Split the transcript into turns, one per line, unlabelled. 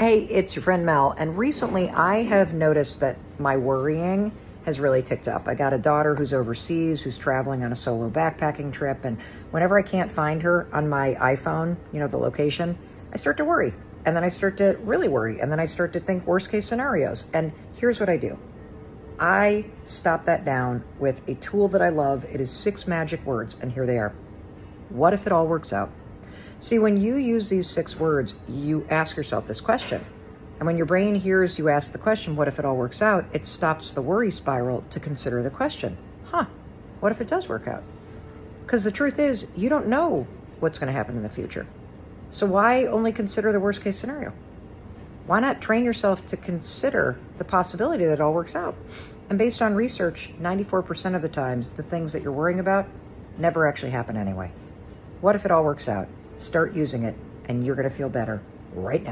Hey, it's your friend Mel, and recently I have noticed that my worrying has really ticked up. I got a daughter who's overseas, who's traveling on a solo backpacking trip, and whenever I can't find her on my iPhone, you know, the location, I start to worry. And then I start to really worry, and then I start to think worst case scenarios. And here's what I do. I stop that down with a tool that I love. It is six magic words, and here they are. What if it all works out? See, when you use these six words, you ask yourself this question. And when your brain hears you ask the question, what if it all works out, it stops the worry spiral to consider the question. Huh, what if it does work out? Because the truth is, you don't know what's going to happen in the future. So why only consider the worst case scenario? Why not train yourself to consider the possibility that it all works out? And based on research, 94% of the times, the things that you're worrying about never actually happen anyway. What if it all works out? Start using it, and you're going to feel better right now.